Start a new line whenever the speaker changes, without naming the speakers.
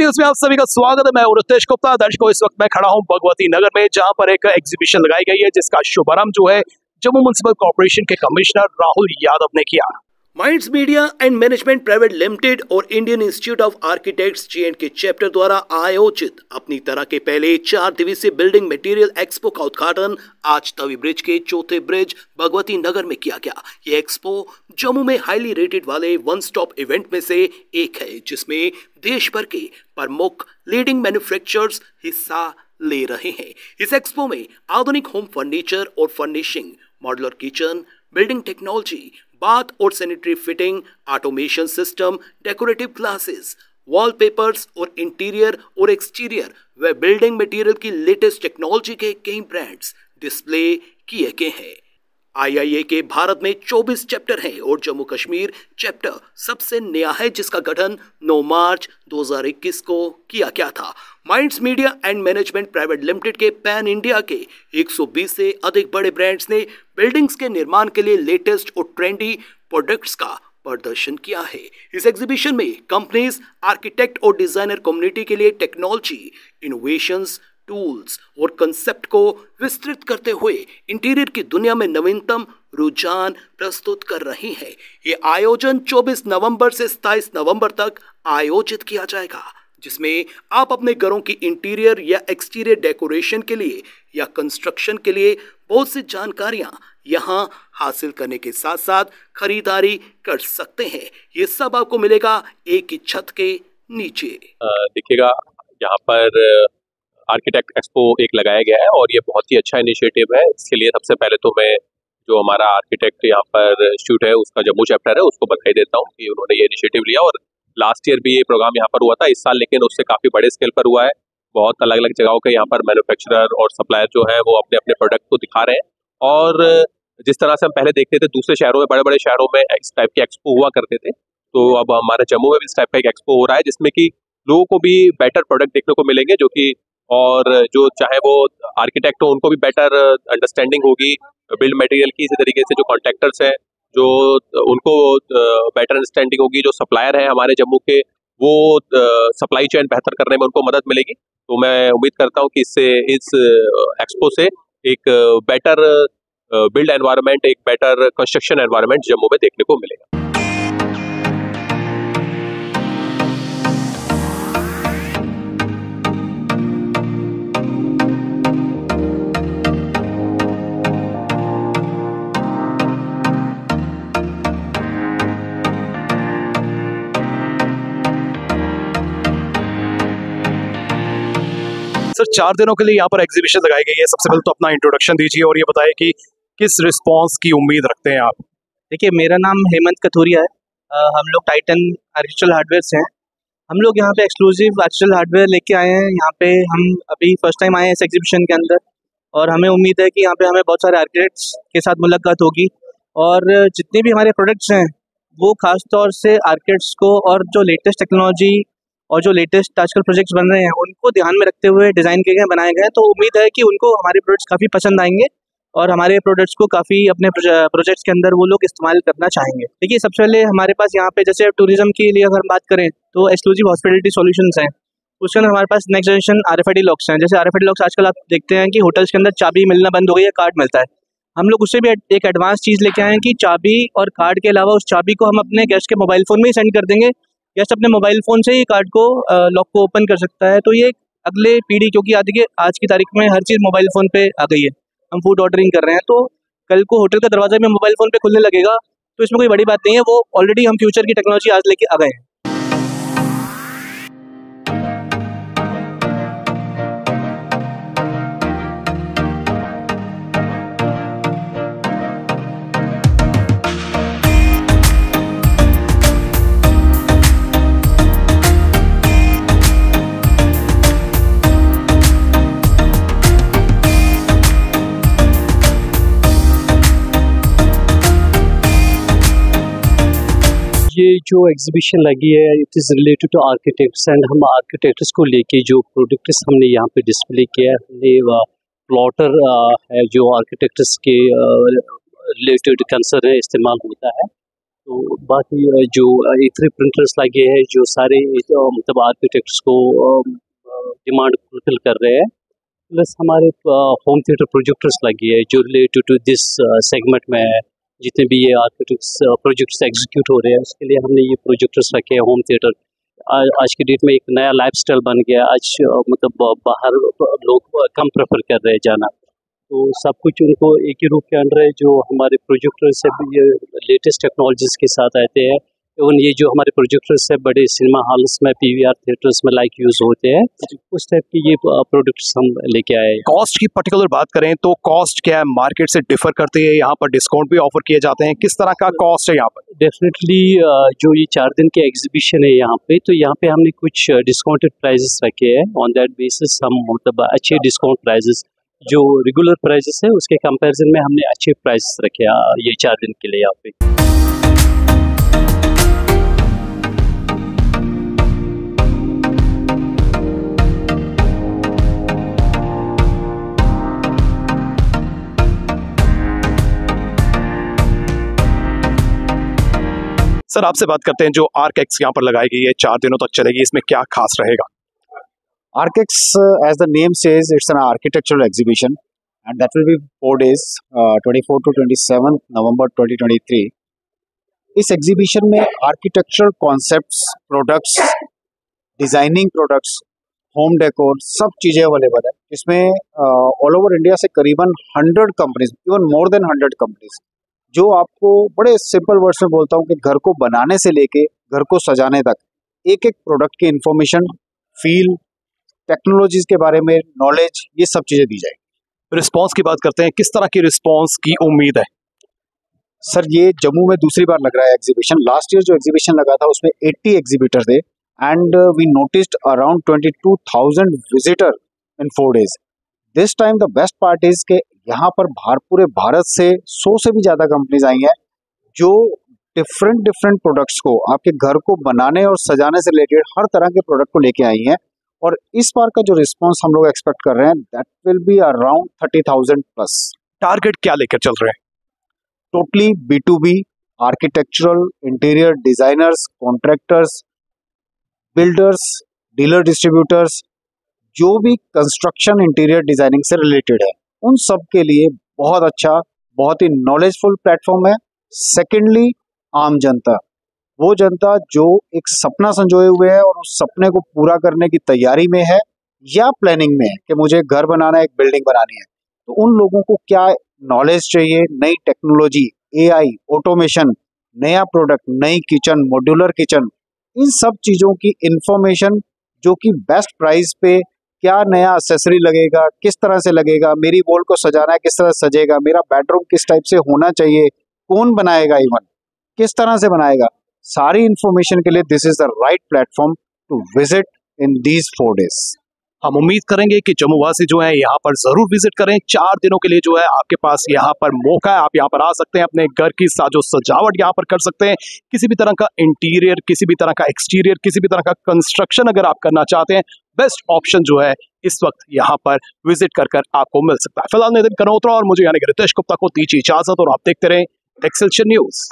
News में आप सभी का स्वागत है। मैं रितेश गुप्ता। दर्शकों, इस वक्त मैं खड़ा हूँ भगवती नगर में, जहाँ पर एक एग्जीबिशन लगाई गई है, जिसका शुभारंभ जो है जम्मू म्यूनसिपल कॉरपोरेशन के कमिश्नर राहुल यादव ने किया।
Minds media and management private limited और इंडियन इंस्टीट्यूट ऑफ़ आर्किटेक्ट्स जी के चैप्टर द्वारा आयोजित अपनी तरह के पहले चार दिवसीय बिल्डिंग मटेरियल एक्सपो का उद्घाटन आज तवी ब्रिज के चौथे ब्रिज भगवती नगर में किया गया। ये एक्सपो जम्मू में हाईली रेटेड वाले वन स्टॉप इवेंट में से एक है, जिसमें देश भर के प्रमुख लीडिंग मैन्युफैक्चरर्स हिस्सा ले रहे हैं। इस एक्सपो में आधुनिक होम फर्नीचर और furnishing modular kitchen building technology bath और sanitary fitting automation system decorative classes wallpapers और इंटीरियर और एक्सटीरियर व बिल्डिंग मटेरियल की लेटेस्ट टेक्नोलॉजी के कई ब्रांड्स डिस्प्ले किए गए हैं। आईआईए के भारत में 24 चैप्टर हैं और जम्मू कश्मीर चैप्टर सबसे नया है, जिसका गठन 9 मार्च 2021 को किया गया था। Minds media and management private limited के पैन इंडिया के 120 से अधिक बड़े ब्रांड्स ने बिल्डिंग्स के निर्माण के लिए लेटेस्ट और ट्रेंडी प्रोडक्ट्स का प्रदर्शन किया है। इस एग्जीबिशन में कंपनीज़, आर्किटेक्ट और डिज़ाइनर कम्युनिटी के लिए टेक्नोलॉजी, इनोवेशंस टूल्स और कंसेप्ट को विस्तृत करते हुए इंटीरियर की दुनिया में नवीनतम रुझान प्रस्तुत कर रही है। ये आयोजन 24 नवंबर से 27 नवंबर तक आयोजित किया जाएगा, जिसमें आप अपने घरों की इंटीरियर या एक्सटीरियर डेकोरेशन के लिए या कंस्ट्रक्शन के लिए बहुत सी जानकारियाँ यहाँ हासिल करने के साथ साथ खरीदारी कर सकते हैं। ये सब आपको मिलेगा एक ही छत के नीचे।
देखिएगा, यहाँ पर आर्किटेक्ट एक्सपो एक लगाया गया है और ये बहुत ही अच्छा इनिशिएटिव है। इसके लिए सबसे पहले तो मैं जो हमारा आर्किटेक्ट यहाँ पर इंस्टीट्यूट है, उसका जम्मू चैप्टर है, उसको बधाई देता हूँ कि उन्होंने ये इनिशिएटिव लिया और लास्ट ईयर भी ये प्रोग्राम यहाँ पर हुआ था। इस साल लेकिन उससे काफ़ी बड़े स्केल पर हुआ है। बहुत अलग अलग जगहों के यहाँ पर मैन्युफैक्चरर और सप्लायर जो है, वो अपने अपने प्रोडक्ट को दिखा रहे हैं। और जिस तरह से हम पहले देखते थे, दूसरे शहरों में बड़े बड़े शहरों में इस टाइप के एक्सपो हुआ करते थे। तो अब हमारे जम्मू में भी इस टाइप का एक एक्सपो हो रहा है, जिसमें कि लोगों को भी बेटर प्रोडक्ट देखने को मिलेंगे, जो कि और जो चाहे वो आर्किटेक्ट हो, उनको भी बेटर अंडरस्टैंडिंग होगी बिल्ड मटेरियल की, इसी तरीके से जो कॉन्ट्रैक्टर्स हैं, जो, उनको बेटर अंडरस्टैंडिंग होगी, जो सप्लायर है हमारे जम्मू के, वो सप्लाई चेन बेहतर करने में उनको मदद मिलेगी। तो मैं उम्मीद करता हूँ कि इससे, इस एक्सपो से एक बेटर बिल्ड एनवायरनमेंट एक बेटर कंस्ट्रक्शन एनवायरनमेंट जम्मू में देखने को मिलेगा।
चार दिनों के लिए यहाँ पर एग्जीबिशन लगाई गई है। सबसे पहले तो अपना इंट्रोडक्शन दीजिए और ये बताइए कि किस रिस्पांस की उम्मीद रखते हैं आप?
देखिए मेरा नाम हेमंत कथूरिया है। आ, हम लोग टाइटन आर्टिफिशियल हार्डवेयर से हैं। हम लोग यहाँ पे एक्सक्लूसिव आर्टिफिशियल हार्डवेयर लेके आए हैं। यहाँ पे हम अभी फ़र्स्ट टाइम आए हैं इस एग्जीबिशन के अंदर और हमें उम्मीद है कि यहाँ पे हमें बहुत सारे आर्किटेक्ट्स के साथ मुलाकात होगी और जितने भी हमारे प्रोडक्ट्स हैं वो खास तौर से आर्किटेक्ट्स को और जो लेटेस्ट टेक्नोलॉजी और जो लेटेस्ट आजकल प्रोजेक्ट्स बन रहे हैं उनको ध्यान में रखते हुए डिज़ाइन किए गए, बनाए गए तो उम्मीद है कि उनको हमारे प्रोडक्ट्स काफ़ी पसंद आएँगे और हमारे प्रोडक्ट्स को काफ़ी अपने प्रोजेक्ट्स के अंदर वो लोग इस्तेमाल करना चाहेंगे। देखिए, सबसे पहले हमारे पास यहाँ पे जैसे टूरिज़्म के लिए अगर हम बात करें तो एक्सक्लूसिव हॉस्पिटलिटी सॉल्यूशंस हैं। उसके अंदर हमारे पास next generation R F locks हैं। जैसे आर एफ़ लॉक्स आजकल आप देखते हैं कि होटल्स के अंदर चाबी मिलना बंद हो गई है कार्ड मिलता है। हम लोग उससे भी एक एडवांस चीज़ लेके आए हैं कि चाबी और कार्ड के अलावा उस चाबी को हम अपने गेस्ट के मोबाइल फ़ोन में ही सेंड कर देंगे। गेस्ट अपने मोबाइल फ़ोन से ही कार्ड को लॉक को ओपन कर सकता है। तो ये अगले पीढ़ी, क्योंकि आज के, आज की तारीख में हर चीज़ मोबाइल फ़ोन पे आ गई है। हम फ़ूड ऑर्डरिंग कर रहे हैं। तो कल को होटल का दरवाज़ा भी मोबाइल फ़ोन पे खुलने लगेगा। तो इसमें कोई बड़ी बात नहीं है। वो ऑलरेडी हम फ्यूचर की टेक्नोलॉजी आज लेके आ गए हैं।
जो एग्जीबिशन लगी है it is related to architects and हम आर्किटेक्ट्स को लेके जो प्रोडक्ट्स हमने यहाँ पे डिस्प्ले किया है प्लॉटर है जो आर्किटेक्ट्स के रिलेटेड कंसर है, इस्तेमाल होता है। तो बाकी जो ए प्रिंटर्स लगे हैं, जो सारे मतलब आर्किटेक्ट्स को डिमांड फुलफिल कर रहे हैं। प्लस हमारे होम थिएटर प्रोजेक्टर्स लगे हैं, जो रिलेटेड टू दिस सेगमेंट में है। जितने भी ये आर्किटेक्ट्स प्रोजेक्ट्स एग्जीक्यूट हो रहे हैं, उसके लिए हमने ये प्रोजेक्टर्स रखे हैं होम थिएटर आज की डेट में एक नया लाइफस्टाइल बन गया। आज मतलब बाहर लोग कम प्रेफर कर रहे हैं जाना। तो सब कुछ उनको एक ही रूप के अंडर है, जो हमारे प्रोजेक्टर से ये लेटेस्ट टेक्नोलॉजीज़ के साथ आते हैं। इवन ये जो हमारे प्रोजेक्टर्स है बड़े सिनेमा हॉल्स में पीवीआर थिएटर्स में लाइक यूज़ होते हैं। उस टाइप के ये प्रोडक्ट्स हम लेके आए
कॉस्ट की पर्टिकुलर बात करें तो कॉस्ट क्या है? मार्केट से डिफर करते हैं यहाँ पर डिस्काउंट भी ऑफ़र किए जाते हैं। किस तरह का कॉस्ट है यहाँ पर?
डेफिनेटली जो ये चार दिन के एग्जीबिशन है यहाँ पे तो यहाँ पे हमने कुछ डिस्काउंटेड प्राइजेस रखे हैं। ऑन दैट बेसिस हम मतलब अच्छे डिस्काउंट प्राइजेस जो रेगुलर प्राइजेस है उसके कंपैरिजन में हमने अच्छे प्राइस रखे ये चार दिन के लिए यहाँ पे।
सर आपसे बात करते हैं जो आर्केक्स यहाँ पर लगाई गई है, चार दिनों तक चलेगी, इसमें क्या खास रहेगा?
Arcex as the name says it's an architectural exhibition and that will be four days 24 to 27 November 2023 इस एग्जीबिशन में architectural concepts products designing products home decor सब चीज़ें अवेलेबल है। इसमें ऑल ओवर इंडिया से करीबन hundred companies even more than hundred companies जो आपको बड़े सिंपल वर्ड्स में बोलता हूँ कि घर को बनाने से लेके घर को सजाने तक एक एक प्रोडक्ट की इंफॉर्मेशन फील टेक्नोलॉजीज़ के बारे में नॉलेज ये सब चीज़ें दी जाएगी।
रिस्पॉन्स की बात करते हैं किस तरह की रिस्पॉन्स की उम्मीद है?
सर ये जम्मू में दूसरी बार लग रहा है एग्जीबिशन लास्ट ईयर जो एग्जीबिशन लगा था उसमें 80 एग्जीबिटर थे and we noticed around 22,000 visitor in four days this time the best part is के यहाँ पर भार पूरे भारत से सौ से भी ज़्यादा कंपनीज़ आई हैं जो डिफरेंट डिफरेंट प्रोडक्ट्स को आपके घर को बनाने और सजाने से रिलेटेड हर तरह के प्रोडक्ट को लेके आई हैं। और इस बार का जो रिस्पॉन्स हम लोग एक्सपेक्ट कर रहे हैं that will be around thirty thousand plus
target क्या लेकर चल रहे हैं?
Totally B to B architectural interior designers contractors builders dealer distributors जो भी कंस्ट्रक्शन इंटीरियर डिज़ाइनिंग से रिलेटेड है। उन सब के लिए बहुत अच्छा बहुत ही नॉलेजफुल प्लेटफॉर्म है। सेकेंडली आम जनता। वो जनता जो एक सपना संजोए हुए है और उस सपने को पूरा करने की तैयारी में है या प्लानिंग में है कि मुझे घर बनाना है, एक बिल्डिंग बनानी है। तो उन लोगों को क्या नॉलेज चाहिए? नई टेक्नोलॉजी एआई ऑटोमेशन नया प्रोडक्ट नई किचन मॉड्यूलर किचन इन सब चीज़ों की इंफॉर्मेशन जो कि बेस्ट प्राइस पे क्या नया असेसरी लगेगा? किस तरह से लगेगा? मेरी वॉल को सजाना है, किस तरह सजेगा? मेरा बेडरूम किस टाइप से होना चाहिए? कौन बनाएगा इवन किस तरह से बनाएगा? सारी इंफॉर्मेशन के लिए this is the right platform to visit in these four days
हम उम्मीद करेंगे कि जम्मू वासी जो है यहाँ पर ज़रूर विज़िट करें। चार दिनों के लिए जो है आपके पास यहाँ पर मौका है। आप यहाँ पर आ सकते हैं, अपने घर की साजो सजावट यहाँ पर कर सकते हैं। किसी भी तरह का इंटीरियर किसी भी तरह का एक्सटीरियर किसी भी तरह का कंस्ट्रक्शन अगर आप करना चाहते हैं बेस्ट ऑप्शन जो है इस वक्त यहाँ पर विज़िट कर कर आपको मिल सकता है। फ़िलहाल नितिन कनोत्रा और मुझे यानी कि रितेश गुप्ता को दीजिए इजाज़त और आप देखते रहे एक्सेलशन न्यूज़